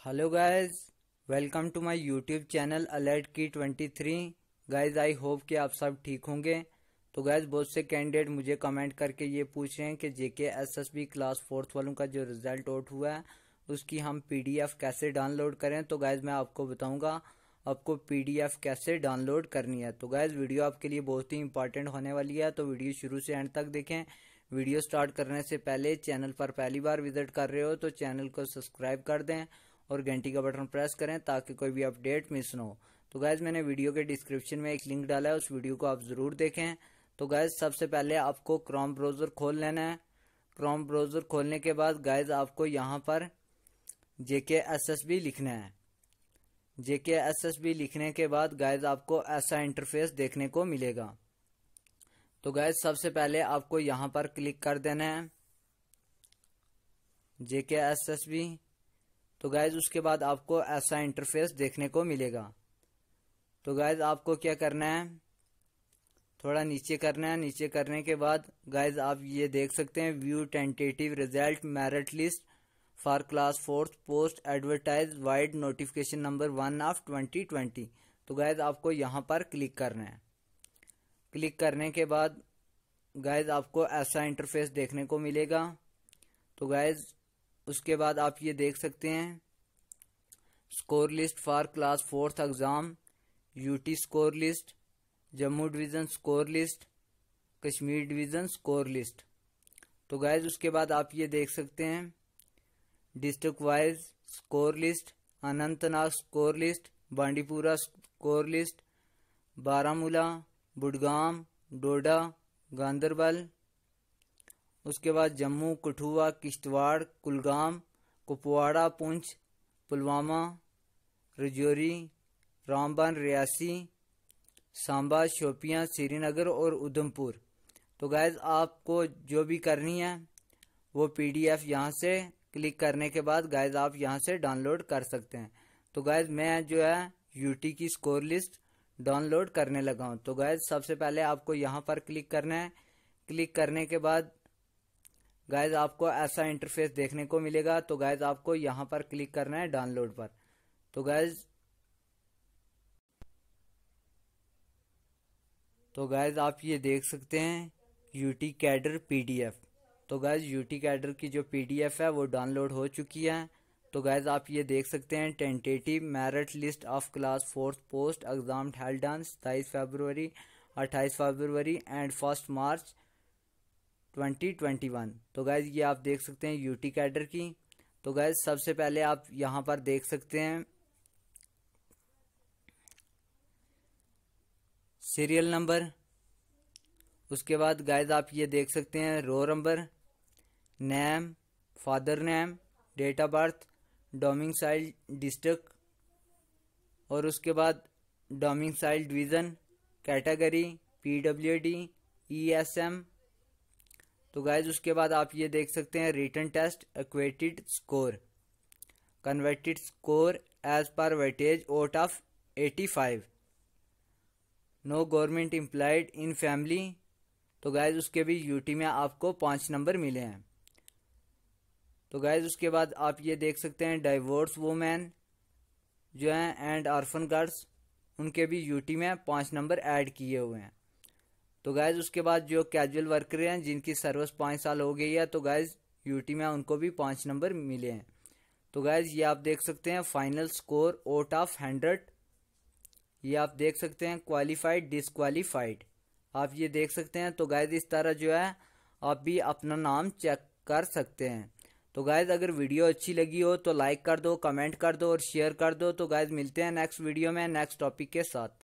Hello guys welcome to my YouTube channel alert की 23 guys I hope कि आप सब ठीक होंगे। तो गाइस बहुत से कैंडिडेट मुझे कमेंट करके ये पूछ रहे हैं कि जेके एसएसबी क्लास फोर्थ वालों का जो रिज़ल्ट आउट हुआ है, उसकी हम पीडीएफ कैसे डाउनलोड करें? तो गाइज़ मैं आपको बताऊँगा, आपको पीडीएफ कैसे डाउनलोड करनी है। तो गाइज़ वीडियो आपके लिए बहुत ही इंपॉर्टेंट होने वाली है। तो वीडियो शुरू से एंड तक देखें। वीडियो स्टार्ट करने से पहले चैनल पर पहली बार विज़िट कर रहे हो तो चैनल को सब्सक्राइब कर दें। और घंटी का बटन प्रेस करें ताकि कोई भी अपडेट मिस ना हो। तो गैज मैंने वीडियो के डिस्क्रिप्शन में एक लिंक डाला है, उस वीडियो को आप ज़रूर देखें। तो गैज सबसे पहले आपको क्रोम ब्राउज़र खोल लेना है। क्रोम ब्राउज़र खोलने के बाद गैज आपको यहाँ पर जेके एस एस बी लिखना है। जेके एस एस बी लिखने के बाद गैज आपको ऐसा इंटरफेस देखने को मिलेगा। तो गैज सबसे पहले आपको यहाँ पर क्लिक कर देना है। जेके एस एस बी तो गाइज़ उसके बाद आपको ऐसा इंटरफेस देखने को मिलेगा। तो गैज आपको क्या करना है? थोड़ा नीचे करना है। नीचे करने के बाद गाइज़ आप ये देख सकते हैं view tentative result merit list for class fourth post advertise vide notification number one of 2020 तो गाइज़ आपको यहाँ पर क्लिक करना है। क्लिक करने के बाद गाइज़ आपको ऐसा इंटरफेस देखने को मिलेगा। तो गाइज़ उसके बाद आप ये देख सकते हैं। Score list for class fourth exam UT score list Jammu division score list Kashmir division score list तो गैज उसके बाद आप ये देख सकते हैं। District wise score list Anantnag score list Bandipora score list Baramulla Budgam Doda Ganderbal उसके बाद जम्मू, कठुआ, किश्तवाड़, कुलगाम, कुपवाड़ा, पुंछ, पुलवामा, रजौरी, रामबन, रियासी, सांबा, शोपियाँ, श्रीनगर और उधमपुर। तो गैज आपको जो भी करनी है, वो पीडीएफ यहाँ से क्लिक करने के बाद गैज आप यहाँ से डाउनलोड कर सकते हैं। तो गैज मैं जो है यूटी की स्कोर लिस्ट डाउनलोड करने लगा हूँ। तो गैज सबसे पहले आपको यहाँ पर क्लिक करना है। क्लिक करने के बाद गाइज़ आपको ऐसा इंटरफेस देखने को मिलेगा। तो गाइज़ आपको यहाँ पर क्लिक करना है डाउनलोड पर। तो गाइज़ तो गाइज़ आप ये देख सकते हैं यूटी कैडर पीडीएफ तो गाइज़ यूटी कैडर की जो पीडीएफ है, वो डाउनलोड हो चुकी है। तो गाइज़ आप ये देख सकते हैं tentative merit list of class fourth post exam held on सताईस फरवरी अट्ठाईस फरवरी एंड फ़र्स्ट मार्च 2021 तो गैज ये आप देख सकते हैं यूटी कैडर की। तो गैज सबसे पहले आप यहाँ पर देख सकते हैं सीरियल नंबर उसके बाद गाइज़ आप ये देख सकते हैं row number name father name date of birth domicile district और उसके बाद domicile division category P W D E S ESM तो गाइज़ उसके बाद आप ये देख सकते हैं written test equated score converted score as per weightage out of 85 no government employed in family तो गाइज़ उसके भी यूटी में आपको पाँच नंबर मिले हैं. तो गाइज़ उसके बाद आप ये देख सकते हैं डाइवोर्स वुमेन जो हैं एंड आर्फन गर्ल्स उनके भी यूटी में पाँच नंबर ऐड किए हुए हैं. तो गैज उसके बाद जो कैजुअल वर्कर हैं, जिनकी सर्विस पाँच साल हो गई है तो गैज यूटी में उनको भी पाँच नंबर मिले हैं। तो गैज ये आप देख सकते हैं final score out of hundred ये आप देख सकते हैं क्वालिफाइड डिसक्वालीफाइड आप ये देख सकते हैं तो गैज इस तरह जो है, आप भी अपना नाम चेक कर सकते हैं। तो गैज़ अगर वीडियो अच्छी लगी हो तो लाइक कर दो कमेंट कर दो और शेयर कर दो। तो गैज़ मिलते हैं नेक्स्ट वीडियो में नेक्स्ट टॉपिक के साथ।